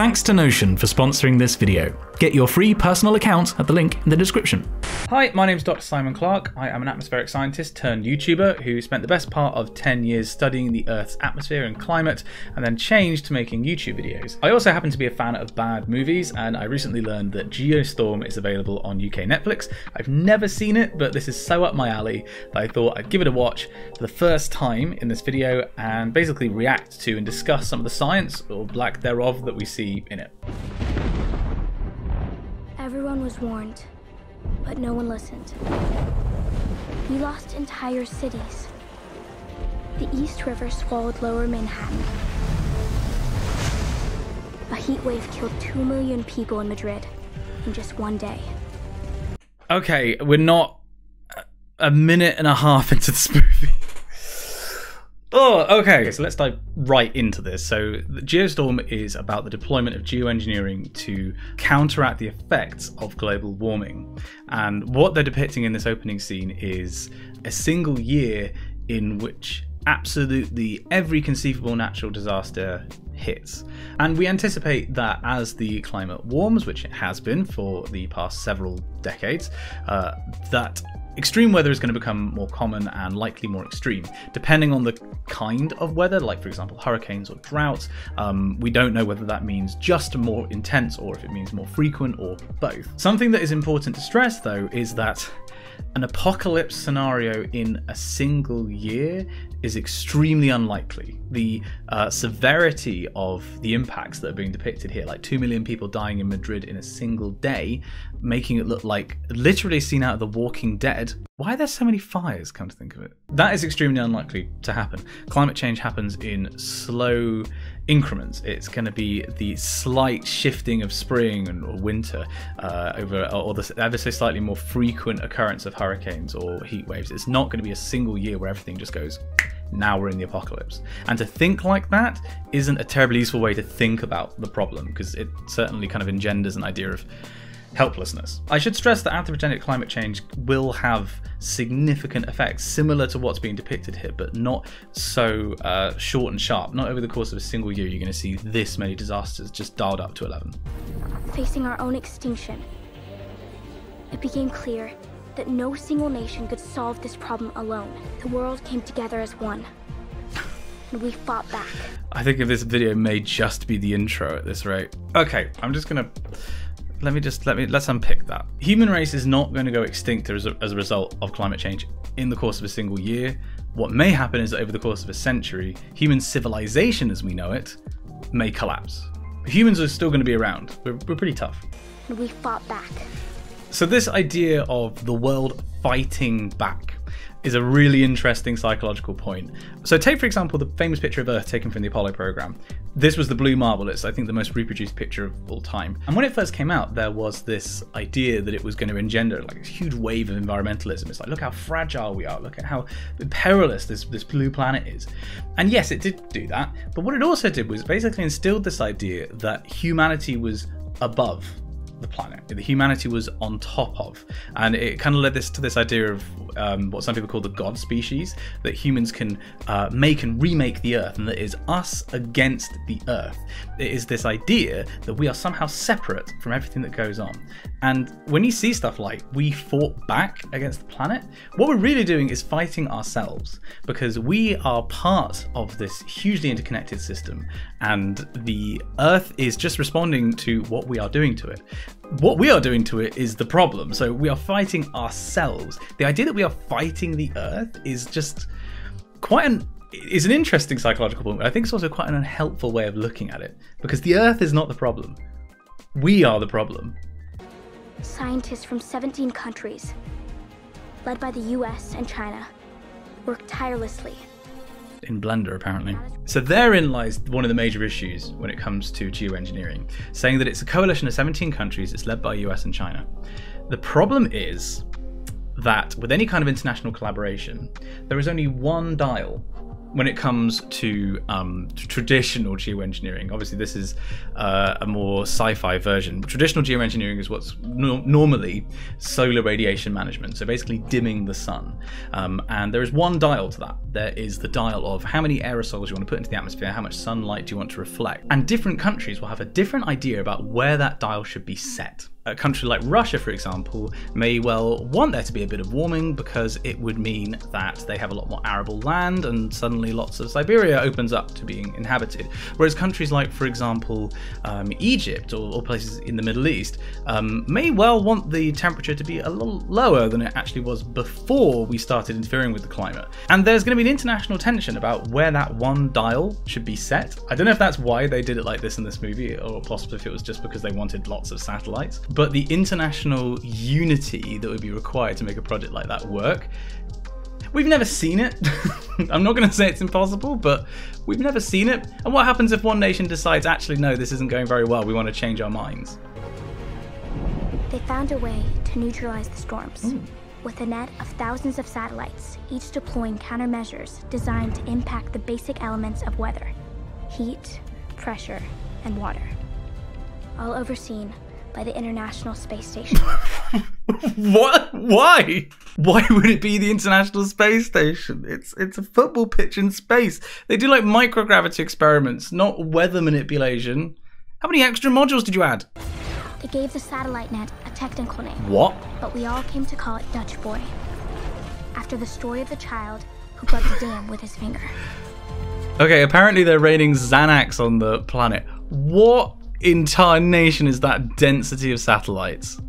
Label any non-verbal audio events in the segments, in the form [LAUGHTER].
Thanks to Notion for sponsoring this video. Get your free personal account at the link in the description. Hi, my name is Dr. Simon Clark. I am an atmospheric scientist turned YouTuber who spent the best part of 10 years studying the Earth's atmosphere and climate and then changed to making YouTube videos. I also happen to be a fan of bad movies and I recently learned that Geostorm is available on UK Netflix. I've never seen it, but this is so up my alley that I thought I'd give it a watch for the first time in this video and basically react to and discuss some of the science or lack thereof that we see in it. Everyone was warned, but no one listened. We lost entire cities. The East River swallowed lower Manhattan. A heat wave killed 2 million people in Madrid in just one day. Okay, we're not a minute and a half into this movie. Oh, okay. So let's dive right into this. So, Geostorm is about the deployment of geoengineering to counteract the effects of global warming. And what they're depicting in this opening scene is a single year in which absolutely every conceivable natural disaster hits. And we anticipate that as the climate warms, which it has been for the past several decades, uh, that extreme weather is going to become more common and likely more extreme, depending on the kind of weather, like for example hurricanes or droughts. Um, we don't know whether that means just more intense or if it means more frequent or both. Something that is important to stress though is that an apocalypse scenario in a single year is extremely unlikely. The uh, severity of the impacts that are being depicted here, like 2 million people dying in Madrid in a single day, making it look like literally scene out of The Walking Dead. Why are there so many fires, come to think of it? That is extremely unlikely to happen. Climate change happens in slow increments. It's going to be the slight shifting of spring and winter uh, over, or the ever so slightly more frequent occurrence of hurricanes or heat waves. It's not going to be a single year where everything just goes now we're in the apocalypse. And to think like that isn't a terribly useful way to think about the problem because it certainly kind of engenders an idea of helplessness. I should stress that anthropogenic climate change will have significant effects similar to what's being depicted here, but not so uh, short and sharp. Not over the course of a single year, you're going to see this many disasters just dialed up to 11. Facing our own extinction, it became clear that no single nation could solve this problem alone. The world came together as one. And we fought back. I think if this video may just be the intro at this rate. Okay, I'm just gonna let me just let me let's unpick that. Human race is not going to go extinct as a, as a result of climate change in the course of a single year. What may happen is that over the course of a century, human civilization as we know it may collapse. Humans are still going to be around. We're, we're pretty tough. And we fought back. So, this idea of the world fighting back is a really interesting psychological point. So, take for example the famous picture of Earth taken from the Apollo program. This was the blue marble, it's I think the most reproduced picture of all time. And when it first came out, there was this idea that it was going to engender like a huge wave of environmentalism. It's like, look how fragile we are, look at how perilous this, this blue planet is. And yes, it did do that, but what it also did was basically instilled this idea that humanity was above the planet that humanity was on top of. And it kind of led this to this idea of um, what some people call the god species that humans can uh, make and remake the earth and that is us against the earth. It is this idea that we are somehow separate from everything that goes on. And when you see stuff like we fought back against the planet what we're really doing is fighting ourselves because we are part of this hugely interconnected system and the earth is just responding to what we are doing to it what we are doing to it is the problem. So we are fighting ourselves. The idea that we are fighting the Earth is just quite an is an interesting psychological point, but I think it's also quite an unhelpful way of looking at it because the Earth is not the problem. We are the problem. Scientists from 17 countries, led by the US and China, work tirelessly in Blender, apparently. So therein lies one of the major issues when it comes to geoengineering, saying that it's a coalition of 17 countries, it's led by US and China. The problem is that with any kind of international collaboration, there is only one dial when it comes to um, traditional geoengineering, obviously this is uh, a more sci-fi version. Traditional geoengineering is what's no- normally solar radiation management, so basically dimming the sun. Um, and there is one dial to that. There is the dial of how many aerosols you want to put into the atmosphere, how much sunlight do you want to reflect, and different countries will have a different idea about where that dial should be set a country like Russia, for example, may well want there to be a bit of warming because it would mean that they have a lot more arable land and suddenly lots of Siberia opens up to being inhabited. Whereas countries like, for example, um, Egypt or, or, places in the Middle East um, may well want the temperature to be a little lower than it actually was before we started interfering with the climate. And there's going to be an international tension about where that one dial should be set. I don't know if that's why they did it like this in this movie, or possibly if it was just because they wanted lots of satellites but the international unity that would be required to make a project like that work we've never seen it. [LAUGHS] I'm not going to say it's impossible, but we've never seen it. And what happens if one nation decides, actually, no, this isn't going very well, we want to change our minds? They found a way to neutralize the storms. Ooh. With a net of thousands of satellites, each deploying countermeasures designed to impact the basic elements of weather heat, pressure, and water. All overseen by the International Space Station. [LAUGHS] what? Why? Why would it be the International Space Station? It's it's a football pitch in space. They do like microgravity experiments, not weather manipulation. How many extra modules did you add? They gave the satellite net a technical name. What? But we all came to call it Dutch Boy. After the story of the child who plugged the dam with his finger. Okay, apparently they're raining Xanax on the planet. What entire nation is that density of satellites.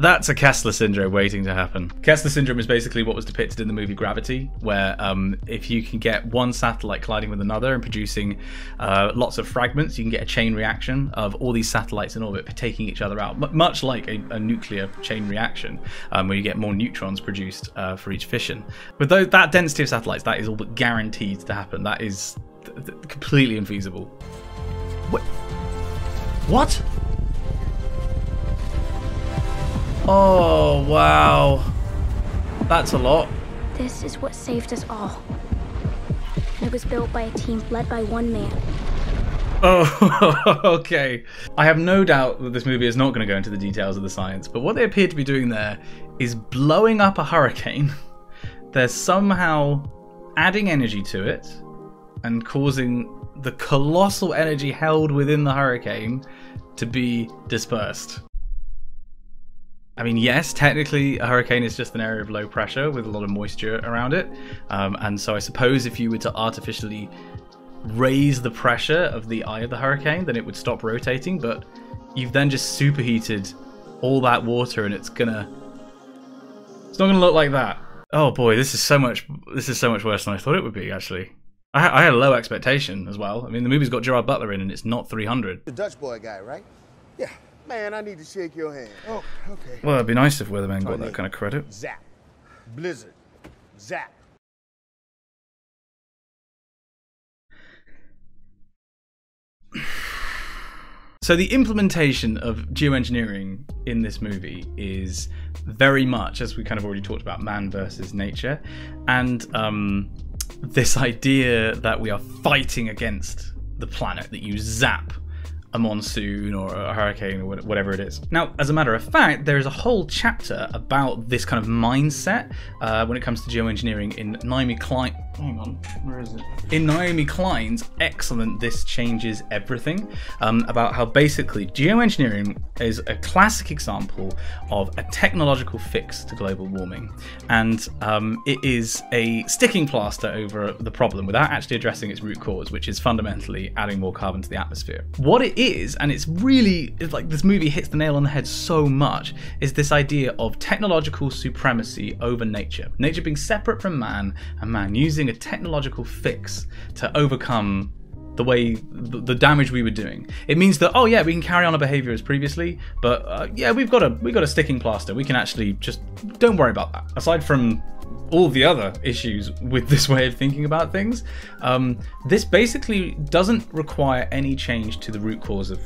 That's a Kessler syndrome waiting to happen. Kessler syndrome is basically what was depicted in the movie Gravity, where um, if you can get one satellite colliding with another and producing uh, lots of fragments, you can get a chain reaction of all these satellites in orbit taking each other out, M- much like a, a, nuclear chain reaction, um, where you get more neutrons produced uh, for each fission. With that density of satellites, that is all but guaranteed to happen. That is th- th- completely infeasible. What? What? Oh, wow. That's a lot. This is what saved us all. And it was built by a team led by one man. Oh, [LAUGHS] okay. I have no doubt that this movie is not going to go into the details of the science, but what they appear to be doing there is blowing up a hurricane. [LAUGHS] They're somehow adding energy to it and causing the colossal energy held within the hurricane to be dispersed. I mean, yes, technically, a hurricane is just an area of low pressure with a lot of moisture around it. Um, and so I suppose if you were to artificially raise the pressure of the eye of the hurricane, then it would stop rotating. But you've then just superheated all that water and it's gonna. It's not gonna look like that. Oh boy, this is so much. This is so much worse than I thought it would be. Actually, I, I, had a low expectation as well. I mean, the movie's got Gerard Butler in, and it's not 300. The Dutch boy guy, right? Yeah. Man, I need to shake your hand. Oh, okay. Well, it'd be nice if Weatherman got that kind of credit. Zap. Blizzard. Zap. So the implementation of geoengineering in this movie is very much, as we kind of already talked about, man versus nature, and um, this idea that we are fighting against the planet, that you zap a monsoon or a hurricane or whatever it is. Now, as a matter of fact, there is a whole chapter about this kind of mindset uh, when it comes to geoengineering in Naomi Klein. Hang on, where is it? In Naomi Klein's excellent This Changes Everything um, about how basically geoengineering is a classic example of a technological fix to global warming. And um, it is a sticking plaster over the problem without actually addressing its root cause, which is fundamentally adding more carbon to the atmosphere. What it is, and it's really it's like this movie hits the nail on the head so much, is this idea of technological supremacy over nature. Nature being separate from man, and man using a technological fix to overcome the way the damage we were doing. It means that oh yeah, we can carry on our behavior as previously, but uh, yeah, we've got a we've got a sticking plaster. We can actually just don't worry about that. Aside from all the other issues with this way of thinking about things, um, this basically doesn't require any change to the root cause of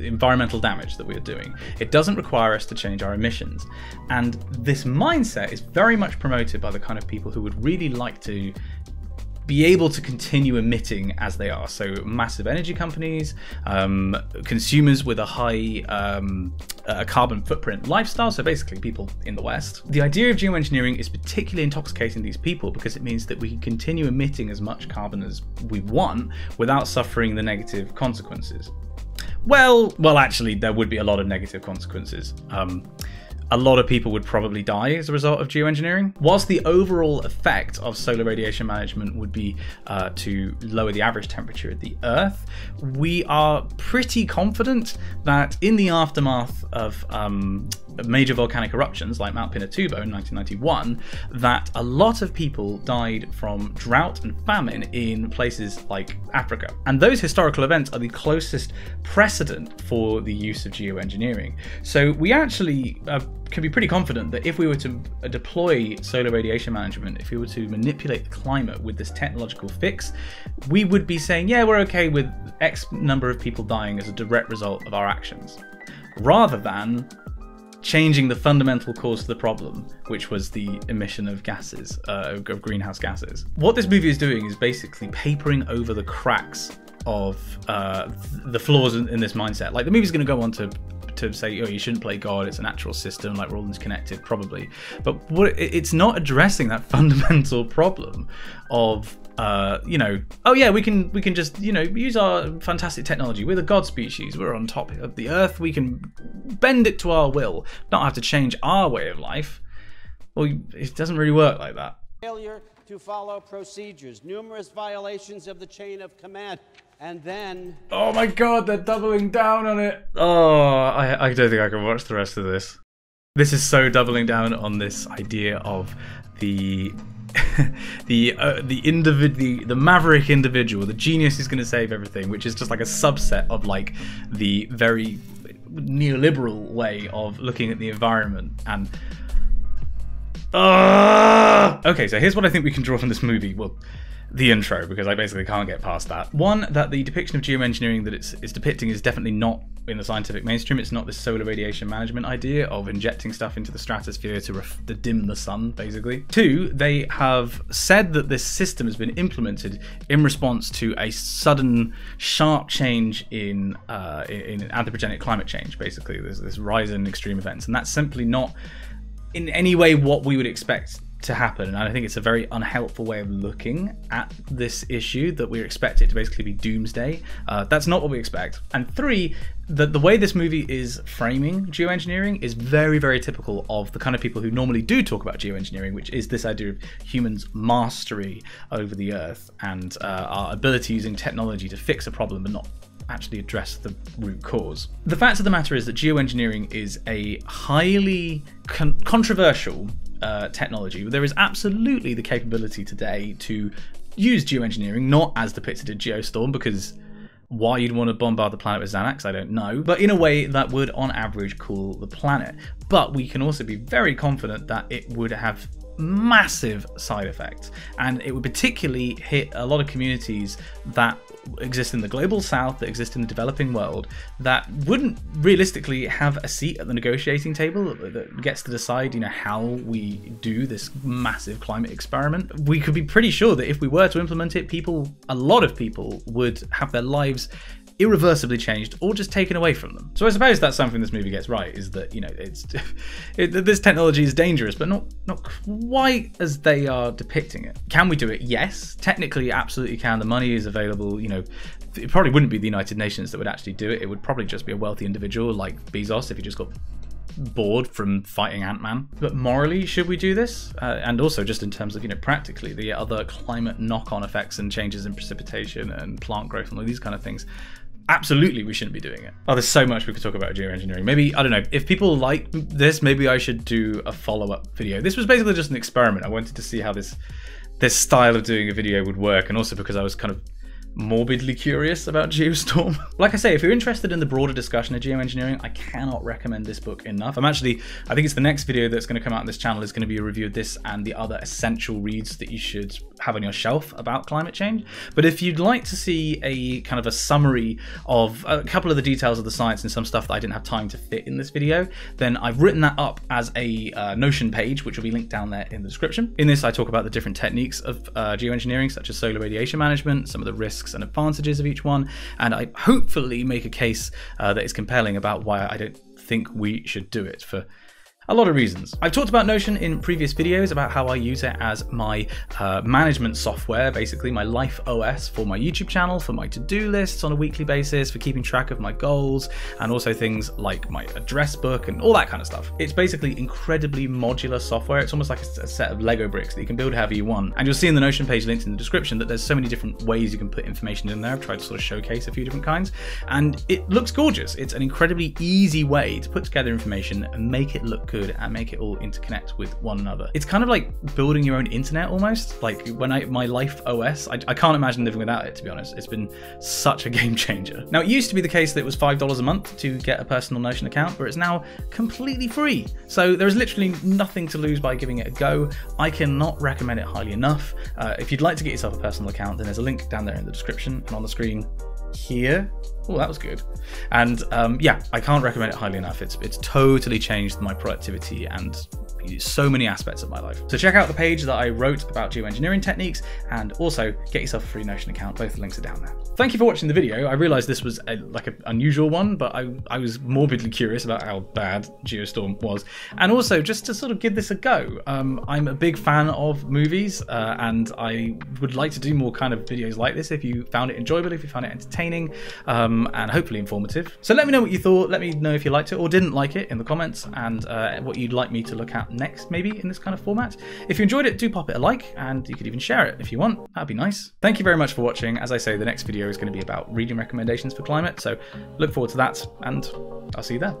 environmental damage that we are doing. It doesn't require us to change our emissions. And this mindset is very much promoted by the kind of people who would really like to be able to continue emitting as they are. So, massive energy companies, um, consumers with a high um, uh, carbon footprint lifestyle. So, basically, people in the West. The idea of geoengineering is particularly intoxicating these people because it means that we can continue emitting as much carbon as we want without suffering the negative consequences. Well, well, actually, there would be a lot of negative consequences. Um, a lot of people would probably die as a result of geoengineering. Whilst the overall effect of solar radiation management would be uh, to lower the average temperature of the Earth, we are pretty confident that in the aftermath of um, major volcanic eruptions like Mount Pinatubo in 1991, that a lot of people died from drought and famine in places like Africa. And those historical events are the closest precedent for the use of geoengineering. So we actually uh, can be pretty confident that if we were to uh, deploy solar radiation management, if we were to manipulate the climate with this technological fix, we would be saying, yeah, we're okay with X number of people dying as a direct result of our actions. Rather than changing the fundamental cause of the problem, which was the emission of gases, uh, of greenhouse gases. What this movie is doing is basically papering over the cracks of uh, the flaws in, in this mindset. Like the movie's going to go on to to say, oh, you shouldn't play God. It's a natural system, like we're all interconnected, probably. But what it's not addressing that [LAUGHS] fundamental problem of uh, you know, oh yeah, we can we can just you know use our fantastic technology. We're the god species. We're on top of the earth. We can bend it to our will, not have to change our way of life. Well, it doesn't really work like that. Failure to follow procedures, numerous violations of the chain of command, and then. Oh my god, they're doubling down on it. Oh, I I don't think I can watch the rest of this. This is so doubling down on this idea of the [LAUGHS] the uh, the individ the, the maverick individual, the genius is going to save everything, which is just like a subset of like the very neoliberal way of looking at the environment and. Uh, okay, so here's what I think we can draw from this movie. Well, the intro because I basically can't get past that. One, that the depiction of geoengineering that it's, it's depicting is definitely not in the scientific mainstream. It's not this solar radiation management idea of injecting stuff into the stratosphere to, to dim the sun, basically. Two, they have said that this system has been implemented in response to a sudden, sharp change in uh, in anthropogenic climate change. Basically, there's this rise in extreme events, and that's simply not in any way what we would expect to happen. And I think it's a very unhelpful way of looking at this issue that we expect it to basically be doomsday. Uh, that's not what we expect. And three, the, the way this movie is framing geoengineering is very, very typical of the kind of people who normally do talk about geoengineering, which is this idea of humans' mastery over the earth and uh, our ability using technology to fix a problem and not actually address the root cause. The fact of the matter is that geoengineering is a highly con- controversial uh, technology. There is absolutely the capability today to use geoengineering, not as depicted in Geostorm, because why you'd want to bombard the planet with Xanax, I don't know, but in a way that would, on average, cool the planet. But we can also be very confident that it would have massive side effects, and it would particularly hit a lot of communities that exist in the global south, that exist in the developing world, that wouldn't realistically have a seat at the negotiating table that gets to decide, you know, how we do this massive climate experiment. We could be pretty sure that if we were to implement it, people, a lot of people, would have their lives irreversibly changed or just taken away from them. So I suppose that's something this movie gets right is that you know it's [LAUGHS] it, this technology is dangerous, but not not quite as they are depicting it. Can we do it? Yes, technically, absolutely can. The money is available. You know, it probably wouldn't be the United Nations that would actually do it. It would probably just be a wealthy individual like Bezos if he just got bored from fighting Ant-Man. But morally, should we do this? Uh, and also just in terms of, you know, practically the other climate knock-on effects and changes in precipitation and plant growth and all these kind of things absolutely we shouldn't be doing it. Oh, there's so much we could talk about geoengineering. Maybe, I don't know, if people like this, maybe I should do a follow-up video. This was basically just an experiment. I wanted to see how this this style of doing a video would work and also because I was kind of morbidly curious about Geostorm. [LAUGHS] like I say, if you're interested in the broader discussion of geoengineering, I cannot recommend this book enough. I'm actually, I think it's the next video that's going to come out on this channel is going to be a review of this and the other essential reads that you should have on your shelf about climate change. But if you'd like to see a kind of a summary of a couple of the details of the science and some stuff that I didn't have time to fit in this video, then I've written that up as a uh, Notion page, which will be linked down there in the description. In this, I talk about the different techniques of uh, geoengineering, such as solar radiation management, some of the risks and advantages of each one, and I hopefully make a case uh, that is compelling about why I don't think we should do it for a lot of reasons. I've talked about Notion in previous videos about how I use it as my uh, management software, basically my life OS for my YouTube channel, for my to-do lists on a weekly basis, for keeping track of my goals, and also things like my address book and all that kind of stuff. It's basically incredibly modular software. It's almost like a, set of Lego bricks that you can build however you want. And you'll see in the Notion page linked in the description that there's so many different ways you can put information in there. I've tried to sort of showcase a few different kinds, and it looks gorgeous. It's an incredibly easy way to put together information and make it look good and make it all interconnect with one another. It's kind of like building your own internet almost. Like when I my life OS, I, I can't imagine living without it to be honest. It's been such a [LAUGHS] game changer. Now it used to be the case that it was five dollars a month to get a personal Notion account, but it's now completely free. So there's literally nothing to lose by giving it a go. I cannot recommend it highly enough. Uh, if you'd like to get yourself a personal account, then there's a link down there in the description and on the screen here. Oh, that was good. And um, yeah, I can't recommend it highly enough. It's it's totally changed my productivity and so many aspects of my life. So check out the page that I wrote about geoengineering techniques and also get yourself a free Notion account. Both the links are down there. Thank you for watching the video. I realized this was a, like an unusual one, but I, I was morbidly curious about how bad Geostorm was. And also just to sort of give this a go. Um, I'm a big fan of movies uh, and I would like to do more kind of videos like this if you found it enjoyable, if you found it entertaining um, and hopefully informative. So let me know what you thought. Let me know if you liked it or didn't like it in the comments and uh, what you'd like me to look next, maybe in this kind of format. If you enjoyed it, do pop it a like, and you could even share it if you want. That'd be nice. Thank you very much for watching. As I say, the next video is going to be about reading recommendations for climate, so look forward to that, and I'll see you there.